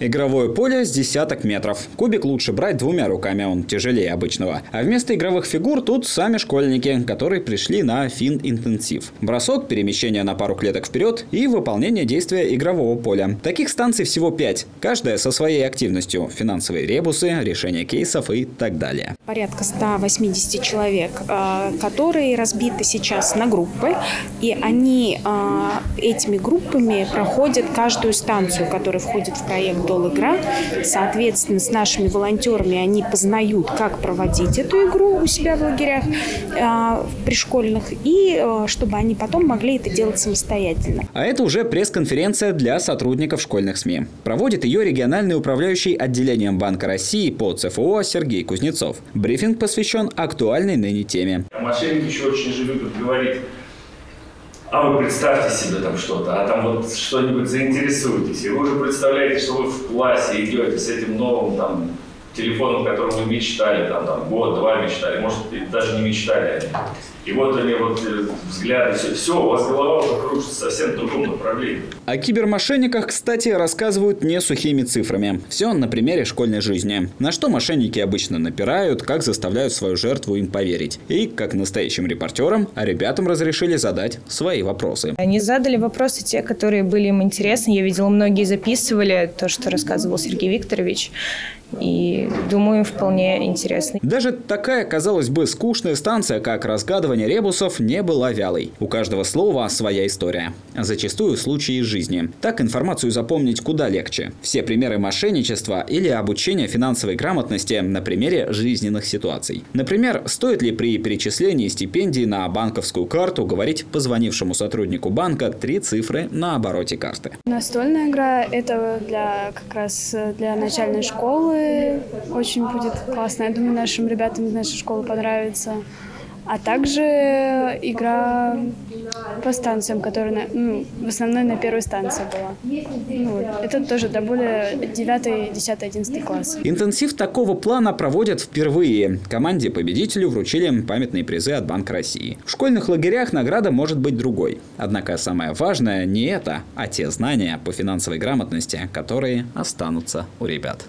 Игровое поле с десяток метров. Кубик лучше брать двумя руками, он тяжелее обычного. А вместо игровых фигур тут сами школьники, которые пришли на фин-интенсив. Бросок, перемещение на пару клеток вперед и выполнение действия игрового поля. Таких станций всего пять, каждая со своей активностью. Финансовые ребусы, решение кейсов и так далее. Порядка 180 человек, а, которые разбиты сейчас на группы, и они а, этими группами проходят каждую станцию, которая входит в проект «Дол игра». Соответственно, с нашими волонтерами они познают, как проводить эту игру у себя в лагерях пришкольных, и чтобы они потом могли это делать самостоятельно. А это уже пресс-конференция для сотрудников школьных СМИ. Проводит ее региональный управляющий отделением Банка России по ЦФО Сергей Кузнецов. Брифинг посвящен актуальной ныне теме. Мошенники еще очень же любят говорить а вы представьте себе там что-то, а там вот что-нибудь заинтересуйтесь, и вы уже представляете, что вы в классе идете с этим новым там телефоном, которым вы мечтали, там, там год-два мечтали, может, даже не мечтали они. И вот они вот э, взгляды, все, все, у вас голова уже кружится совсем в другом направлении. О кибермошенниках, кстати, рассказывают не сухими цифрами. Все на примере школьной жизни. На что мошенники обычно напирают, как заставляют свою жертву им поверить. И, как настоящим репортерам, а ребятам разрешили задать свои вопросы. Они задали вопросы те, которые были им интересны. Я видела, многие записывали то, что рассказывал Сергей Викторович. И думаю, вполне интересно. Даже такая, казалось бы, скучная станция, как разгадывание ребусов, не была вялой. У каждого слова своя история. Зачастую случаи из жизни. Так информацию запомнить куда легче. Все примеры мошенничества или обучения финансовой грамотности на примере жизненных ситуаций. Например, стоит ли при перечислении стипендий на банковскую карту говорить позвонившему сотруднику банка три цифры на обороте карты. Настольная игра – это для как раз для начальной школы, очень будет классно. Я думаю, нашим ребятам из нашей школы понравится. А также игра по станциям, которая ну, в основной на первой станции была. Ну, это тоже до более 9, 10, 11 класс. Интенсив такого плана проводят впервые. Команде победителю вручили памятные призы от Банка России. В школьных лагерях награда может быть другой. Однако самое важное не это, а те знания по финансовой грамотности, которые останутся у ребят.